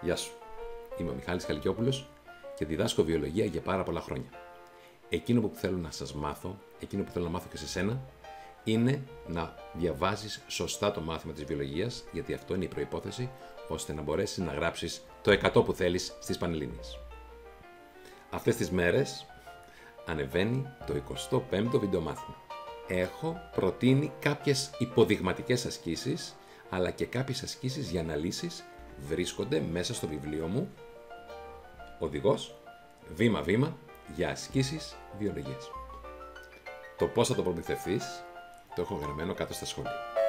Γεια σου. Είμαι ο Μιχάλης Χαλκιόπουλος και διδάσκω βιολογία για πάρα πολλά χρόνια. Εκείνο που θέλω να σας μάθω, εκείνο που θέλω να μάθω και σε σένα, είναι να διαβάζεις σωστά το μάθημα της βιολογίας, γιατί αυτό είναι η προϋπόθεση ώστε να μπορέσεις να γράψεις το 100 που θέλεις στις Πανελλήνιες. Αυτές τις μέρες ανεβαίνει το 25ο βιντεομάθημα. Έχω προτείνει κάποιες υποδειγματικές ασκήσεις, αλλά και κάποιες ασκήσεις για αναλύσεις βρίσκονται μέσα στο βιβλίο μου «Οδηγός, βήμα-βήμα για ασκήσεις βιολογίας». Το πώς θα το προμηθευτείς το έχω γραμμένο κάτω στα σχόλια.